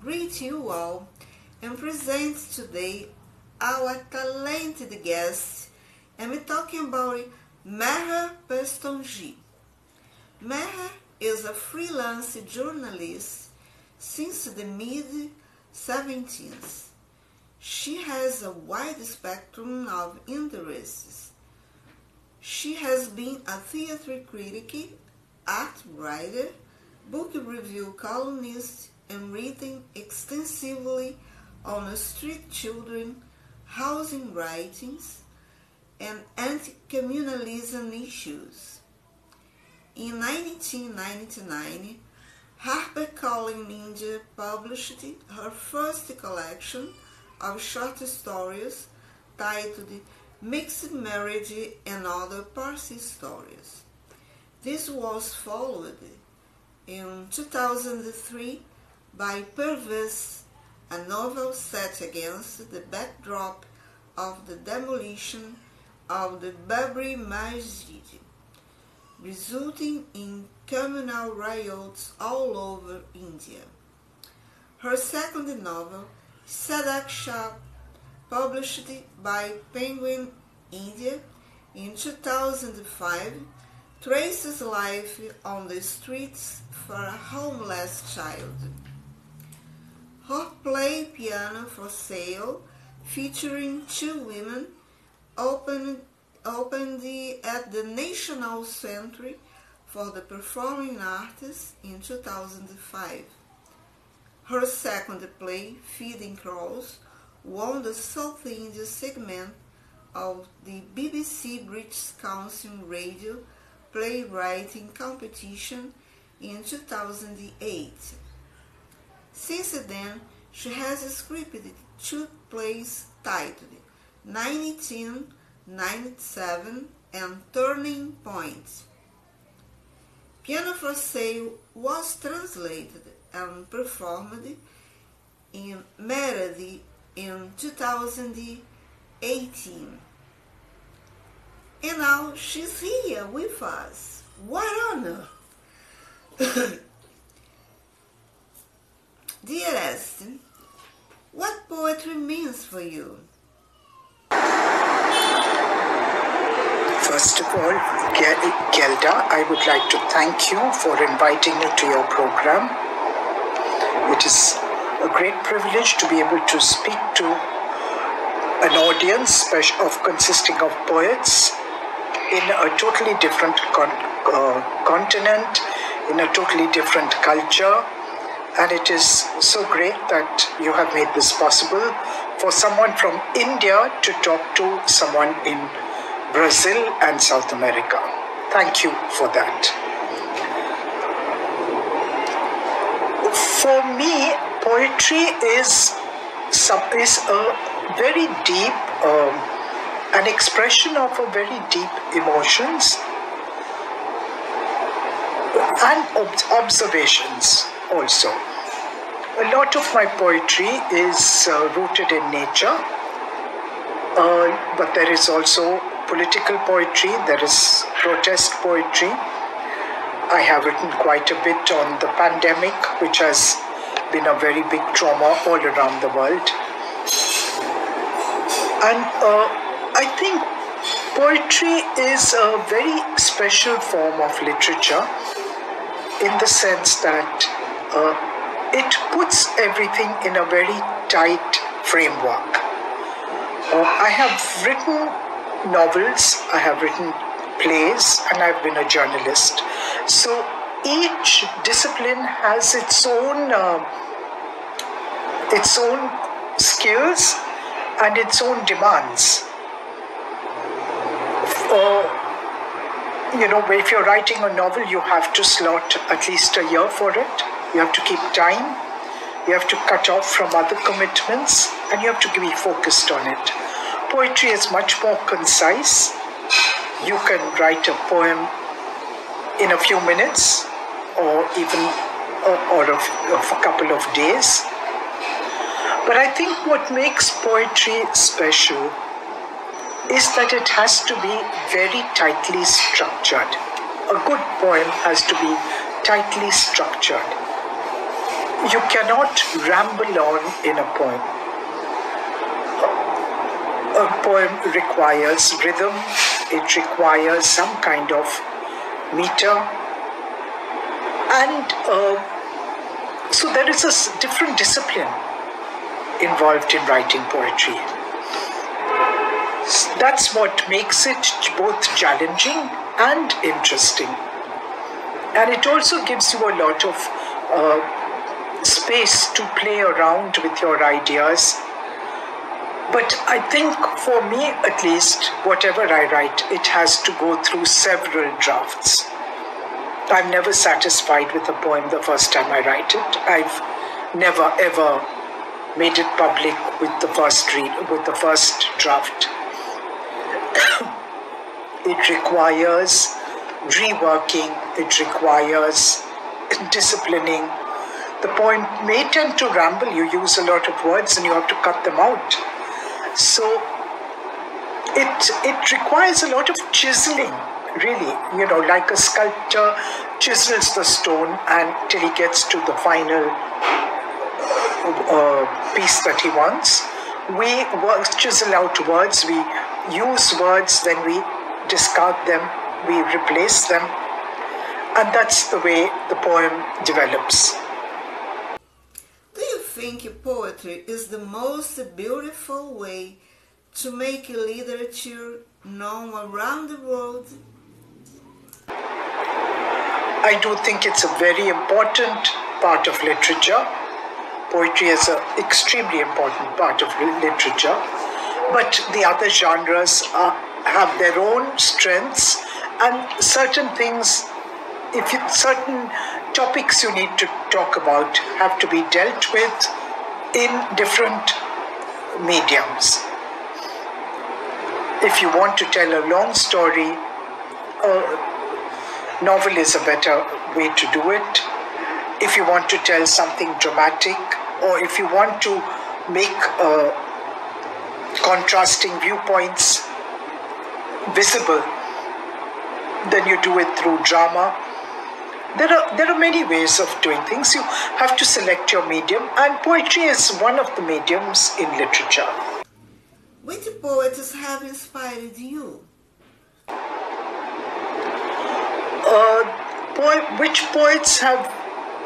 greet you all and present today our talented guest. I'm talking about Meher Pestonji. Meher is a freelance journalist since the mid 70s. She has a wide spectrum of interests. She has been a theater critic, art writer, book review columnist, and written extensively on street children, housing writings, and anti-communalism issues. In 1999, HarperCollins India published her first collection of short stories titled Mixed Marriage and Other Parsi Stories. This was followed in 2003 by Pervez, a novel set against the backdrop of the demolition of the Babri Masjid, resulting in communal riots all over India. Her second novel, Sadak Chhaap, published by Penguin India in 2005, traces life on the streets for a homeless child. Play Piano for Sale, featuring two women, opened, opened at the National Centre for the Performing Arts in 2005. Her second play, Feeding Crows, won the South India segment of the BBC British Council Radio Playwriting Competition in 2008. Since then, she has scripted two plays titled 1997 and Turning Point. Piano for Sale was translated and performed in Marathi in 2018. And now she's here with us. What honor! Dearest, what poetry means for you? First of all, Gelda, I would like to thank you for inviting me to your program. It is a great privilege to be able to speak to an audience of consisting of poets in a totally different con- uh, continent, in a totally different culture, and it is so great that you have made this possible for someone from India to talk to someone in Brazil and South America. Thank you for that. For me, poetry is is a very deep, um, an expression of a very deep emotions and ob- observations also. A lot of my poetry is uh, rooted in nature, uh, but there is also political poetry, there is protest poetry. I have written quite a bit on the pandemic, which has been a very big trauma all around the world. And uh, I think poetry is a very special form of literature in the sense that uh, it puts everything in a very tight framework. Uh, I have written novels, I have written plays, and I've been a journalist. So each discipline has its own uh, its own skills and its own demands. Uh, you know, if you're writing a novel, you have to slot at least a year for it. You have to keep time. You have to cut off from other commitments and you have to be focused on it. Poetry is much more concise. You can write a poem in a few minutes or even or of, of a couple of days. But I think what makes poetry special is that it has to be very tightly structured. A good poem has to be tightly structured. You cannot ramble on in a poem. A poem requires rhythm, it requires some kind of meter, and uh, so there is a different discipline involved in writing poetry. That's what makes it both challenging and interesting. And it also gives you a lot of uh, space to play around with your ideas. But I think for me, at least, whatever I write, it has to go through several drafts. I'm never satisfied with a poem the first time I write it. I've never ever made it public with the first read, with the first draft. it requires reworking, it requires disciplining. The poem may tend to ramble, you use a lot of words and you have to cut them out. So it, it requires a lot of chiseling, really. You know, like a sculptor chisels the stone until he gets to the final uh, piece that he wants. We work, chisel out words, we use words, then we discard them, we replace them, and that's the way the poem develops. Think poetry is the most beautiful way to make literature known around the world? I do think it's a very important part of literature. Poetry is an extremely important part of literature, but the other genres are, have their own strengths and certain things if certain topics you need to talk about have to be dealt with in different mediums. If you want to tell a long story, a novel is a better way to do it. If you want to tell something dramatic, or if you want to make uh, contrasting viewpoints visible, then you do it through drama there are there are many ways of doing things. You have to select your medium, and poetry is one of the mediums in literature. Which poets have inspired you? Uh, po- which poets have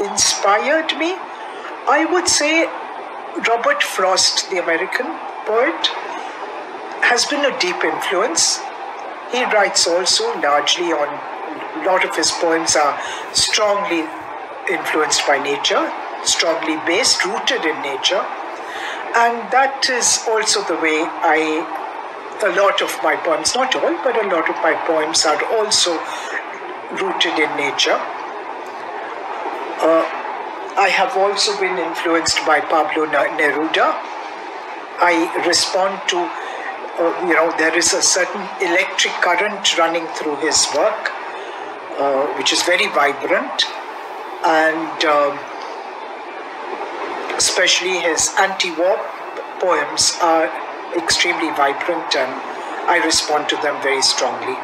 inspired me? I would say Robert Frost, the American poet, has been a deep influence. He writes also largely on a lot of his poems are strongly influenced by nature, strongly based, rooted in nature. And that is also the way I, a lot of my poems, not all, but a lot of my poems are also rooted in nature. Uh, I have also been influenced by Pablo Neruda. I respond to, uh, you know, there is a certain electric current running through his work uh, which is very vibrant, and um, especially his anti war poems are extremely vibrant, and I respond to them very strongly.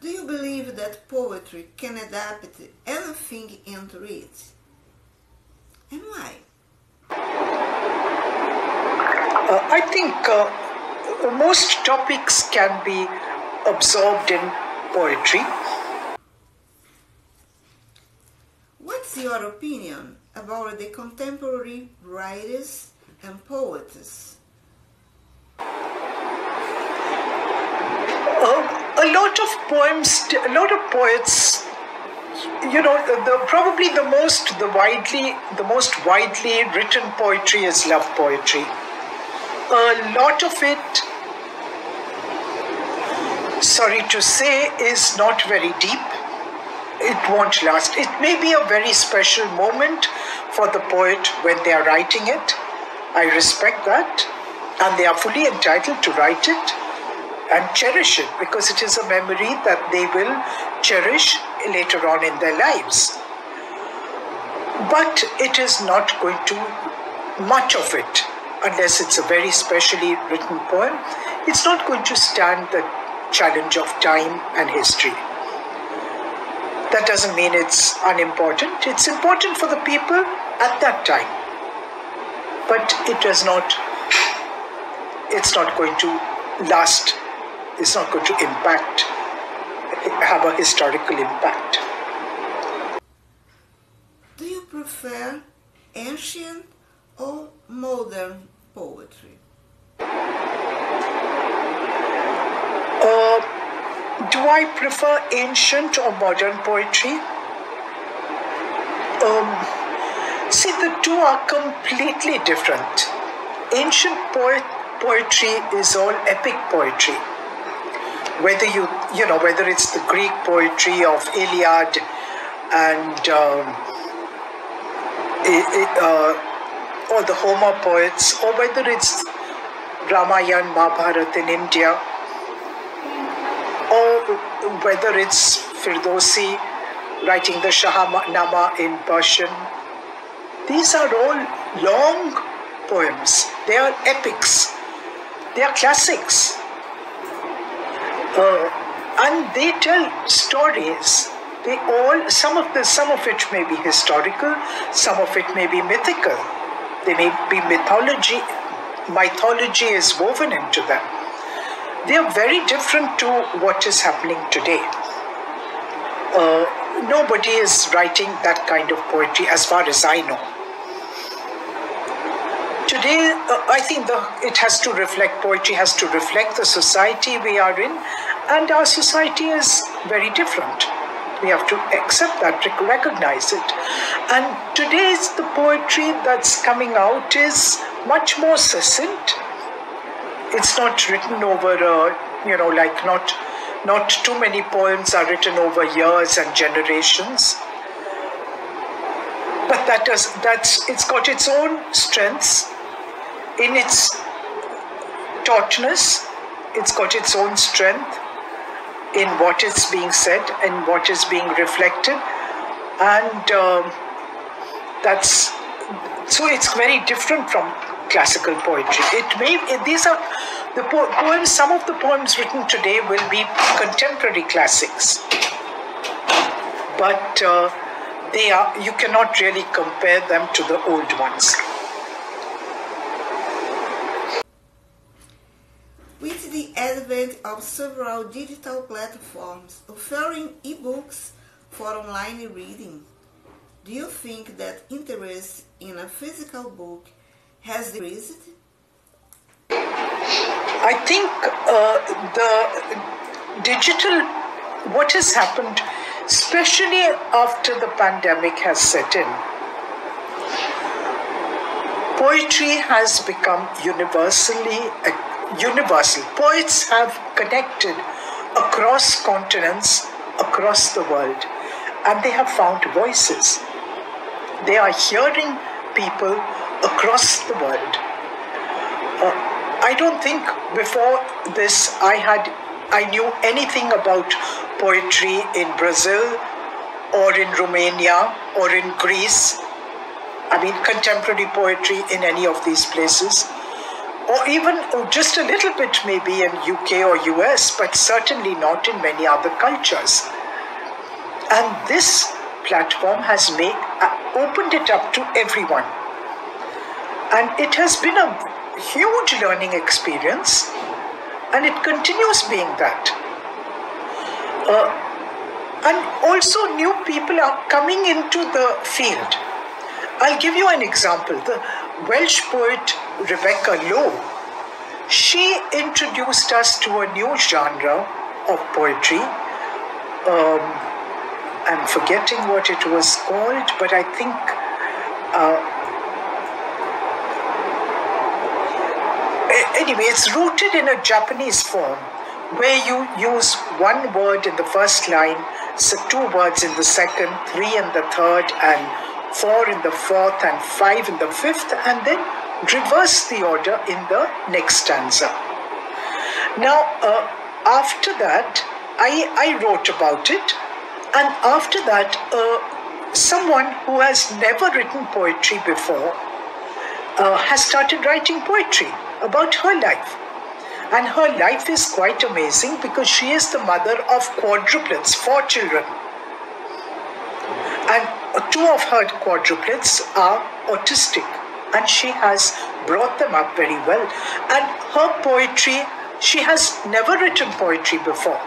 Do you believe that poetry can adapt anything into it? And why? Uh, I think uh, most topics can be absorbed in poetry. What's your opinion about the contemporary writers and poets? Uh, a lot of poems, a lot of poets, you know, the, the, probably the most, the widely, the most widely written poetry is love poetry. A lot of it sorry to say, is not very deep. It won't last. It may be a very special moment for the poet when they are writing it. I respect that. And they are fully entitled to write it and cherish it because it is a memory that they will cherish later on in their lives. But it is not going to, much of it, unless it's a very specially written poem, it's not going to stand the challenge of time and history. That doesn't mean it's unimportant. It's important for the people at that time. But it does not, it's not going to last, it's not going to impact, have a historical impact. Do you prefer ancient or modern poetry? Uh, do I prefer ancient or modern poetry? Um, see, the two are completely different. Ancient poet, poetry is all epic poetry. Whether you, you know, whether it's the Greek poetry of Iliad and um, uh, or the Homer poets, or whether it's Ramayana, Mahabharata in India, whether it's Firdausi writing the Shahnama in Persian. These are all long poems. They are epics. They are classics. Uh, and they tell stories. They all some of the some of it may be historical, some of it may be mythical. They may be mythology. Mythology is woven into them they are very different to what is happening today. Uh, nobody is writing that kind of poetry as far as I know. Today, uh, I think the, it has to reflect, poetry has to reflect the society we are in, and our society is very different. We have to accept that, recognize it. And today's the poetry that's coming out is much more succinct, it's not written over uh, you know like not not too many poems are written over years and generations. But that does that's it's got its own strengths. In its tautness it's got its own strength in what is being said and what is being reflected. And um, that's so it's very different from classical poetry. It may these are the po- poems. Some of the poems written today will be contemporary classics, but uh, they are you cannot really compare them to the old ones. With the advent of several digital platforms offering e-books for online reading, do you think that interest in a physical book has decreased? I think uh, the digital, what has happened, especially after the pandemic has set in, poetry has become universally uh, universal. Poets have connected across continents, across the world, and they have found voices. They are hearing people across the world. Uh, I don't think before this I had I knew anything about poetry in Brazil or in Romania or in Greece. I mean contemporary poetry in any of these places. Or even just a little bit maybe in UK or US, but certainly not in many other cultures. And this platform has made uh, opened it up to everyone and it has been a huge learning experience, and it continues being that. Uh, and also, new people are coming into the field. I'll give you an example. The Welsh poet Rebecca Lowe, she introduced us to a new genre of poetry. Um, I'm forgetting what it was called, but I think uh, anyway, it's rooted in a Japanese form where you use one word in the first line, so two words in the second, three in the third, and four in the fourth, and five in the fifth, and then reverse the order in the next stanza. Now, uh, after that, I, I wrote about it, and after that, uh, someone who has never written poetry before uh, has started writing poetry about her life. And her life is quite amazing because she is the mother of quadruplets, four children. And two of her quadruplets are autistic and she has brought them up very well. And her poetry, she has never written poetry before.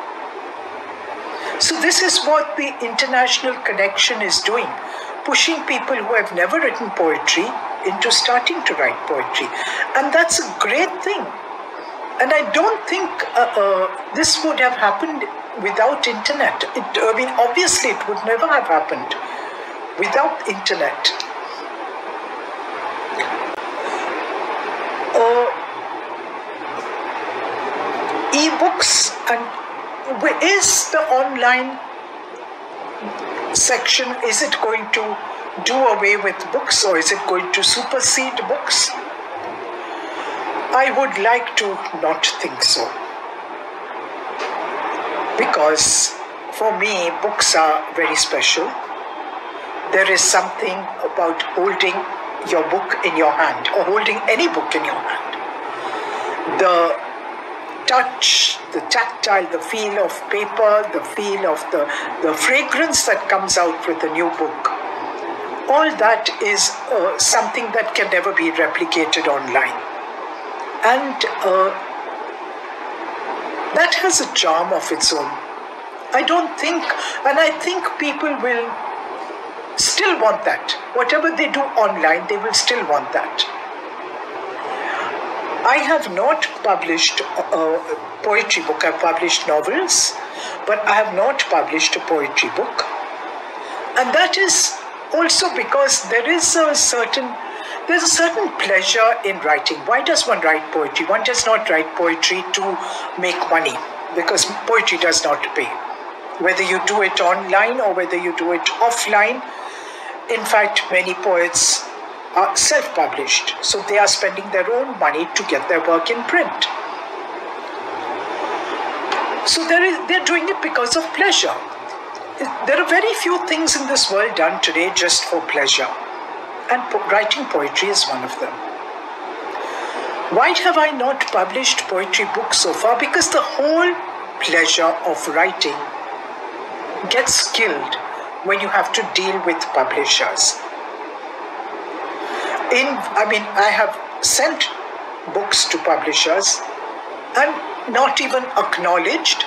So, this is what the international connection is doing pushing people who have never written poetry into starting to write poetry. And that's a great thing. And I don't think uh, uh, this would have happened without internet. It, I mean, obviously, it would never have happened without internet. Uh, e-books and is the online section is it going to do away with books or is it going to supersede books? I would like to not think so. Because for me books are very special. There is something about holding your book in your hand or holding any book in your hand. The touch, the tactile, the feel of paper, the feel of the, the fragrance that comes out with a new book. All that is uh, something that can never be replicated online. And uh, that has a charm of its own. I don't think, and I think people will still want that. Whatever they do online, they will still want that. I have not published a poetry book. I've published novels, but I have not published a poetry book. And that is also because there is a certain there's a certain pleasure in writing. Why does one write poetry? One does not write poetry to make money because poetry does not pay. Whether you do it online or whether you do it offline, in fact, many poets are self published, so they are spending their own money to get their work in print. So there is, they're doing it because of pleasure. There are very few things in this world done today just for pleasure, and po- writing poetry is one of them. Why have I not published poetry books so far? Because the whole pleasure of writing gets killed when you have to deal with publishers in i mean i have sent books to publishers and not even acknowledged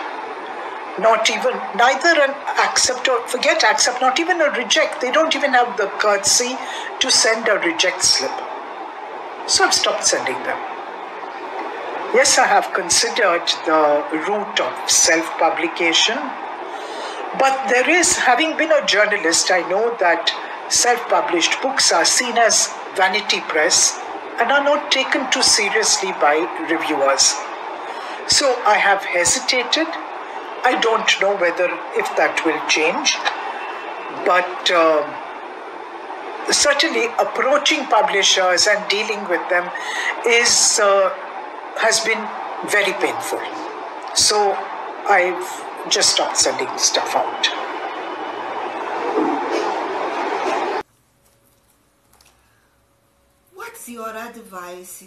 not even neither an accept or forget accept not even a reject they don't even have the courtesy to send a reject slip so i've stopped sending them yes i have considered the route of self publication but there is having been a journalist i know that self published books are seen as vanity press and are not taken too seriously by reviewers. So I have hesitated. I don't know whether if that will change, but uh, certainly approaching publishers and dealing with them is uh, has been very painful. So I've just stopped sending stuff out. What's your advice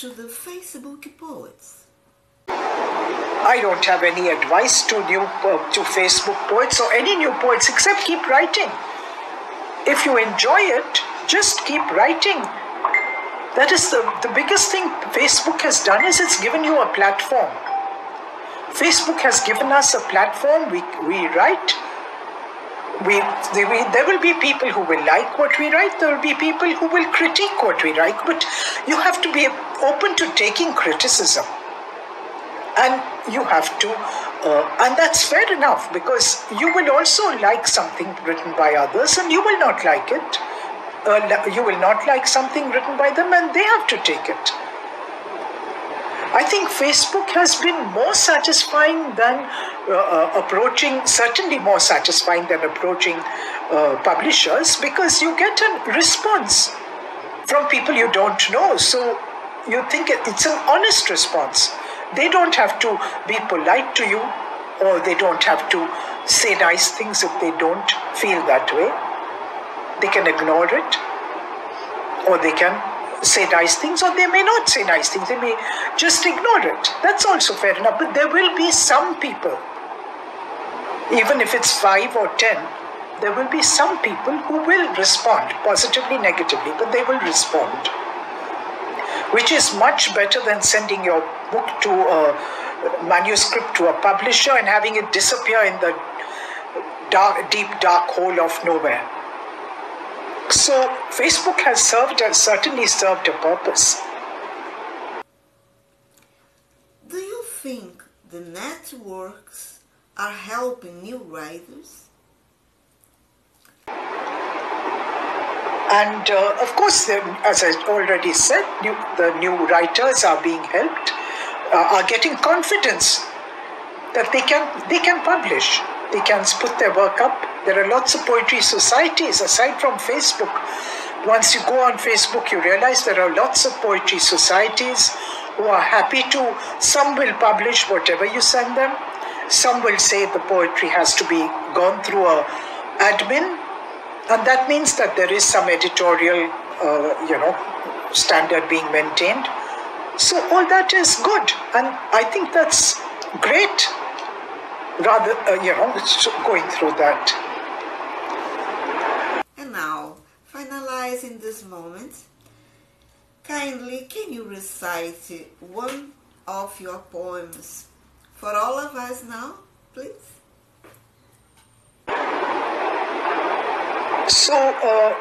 to the Facebook poets? I don't have any advice to new uh, to Facebook poets or any new poets except keep writing. If you enjoy it, just keep writing. That is the, the biggest thing Facebook has done is it's given you a platform. Facebook has given us a platform. We, we write, we, there will be people who will like what we write, there will be people who will critique what we write, but you have to be open to taking criticism. And you have to, uh, and that's fair enough because you will also like something written by others and you will not like it. Uh, you will not like something written by them and they have to take it. I think Facebook has been more satisfying than uh, uh, approaching, certainly more satisfying than approaching uh, publishers because you get a response from people you don't know. So you think it's an honest response. They don't have to be polite to you or they don't have to say nice things if they don't feel that way. They can ignore it or they can say nice things or they may not say nice things. They may just ignore it. That's also fair enough. But there will be some people, even if it's five or ten, there will be some people who will respond positively, negatively, but they will respond. Which is much better than sending your book to a manuscript to a publisher and having it disappear in the dark, deep, dark hole of nowhere. So, Facebook has served, has certainly served a purpose. Do you think the networks are helping new writers? And uh, of course, as I already said, new, the new writers are being helped, uh, are getting confidence that they can they can publish, they can put their work up. There are lots of poetry societies aside from Facebook. Once you go on Facebook, you realize there are lots of poetry societies who are happy to. Some will publish whatever you send them. Some will say the poetry has to be gone through a admin and that means that there is some editorial, uh, you know, standard being maintained. So all that is good, and I think that's great. Rather, uh, you know, going through that. And now, finalizing this moment, kindly can you recite one of your poems for all of us now, please? So, uh,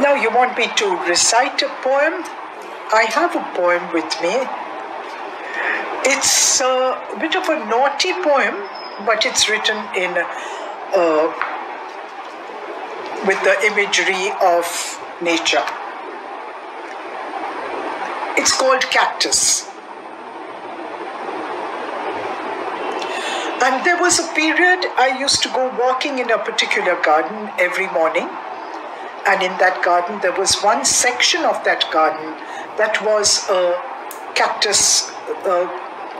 now you want me to recite a poem? I have a poem with me. It's a bit of a naughty poem, but it's written in uh, with the imagery of nature. It's called Cactus. And there was a period I used to go walking in a particular garden every morning. And in that garden, there was one section of that garden that was a cactus, a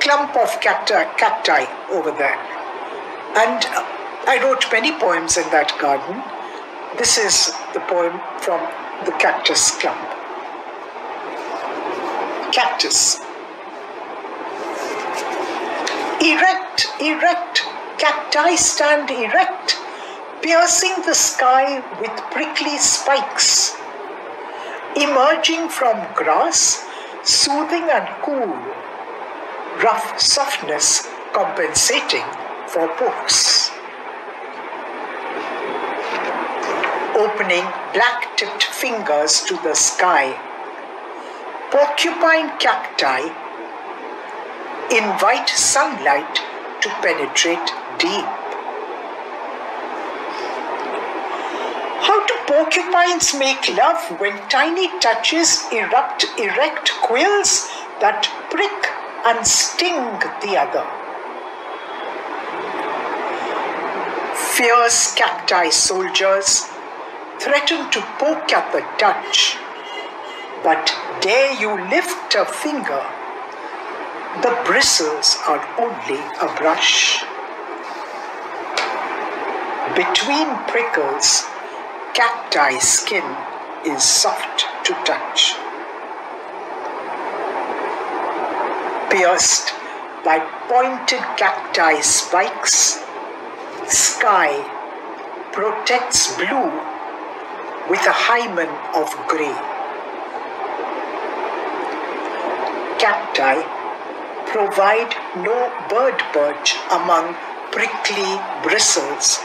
clump of cacti, cacti over there. And I wrote many poems in that garden. This is the poem from the cactus clump. Cactus. Erect, erect, cacti stand erect, piercing the sky with prickly spikes. Emerging from grass, soothing and cool, rough softness compensating for pokes. Opening black tipped fingers to the sky, porcupine cacti invite sunlight to penetrate deep. Porcupines make love when tiny touches erupt erect quills that prick and sting the other? Fierce cacti soldiers threaten to poke at the touch, but dare you lift a finger the bristles are only a brush. Between prickles, cacti skin is soft to touch. Pierced by pointed cacti spikes, sky protects blue with a hymen of grey. Cacti provide no bird perch among prickly bristles.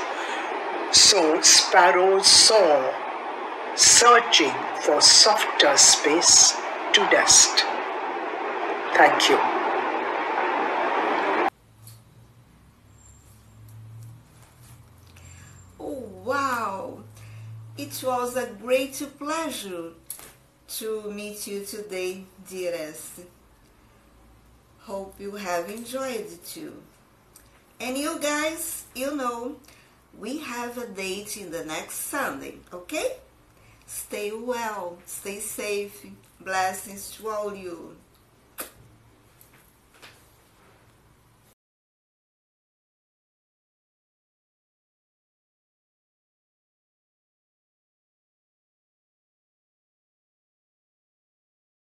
So sparrows soar, searching for softer space to nest. Thank you. Oh, wow! It was a great pleasure to meet you today, dearest. Hope you have enjoyed it too. And you guys, you know, we have a date in the next Sunday, okay? Stay well, stay safe. Blessings to all you.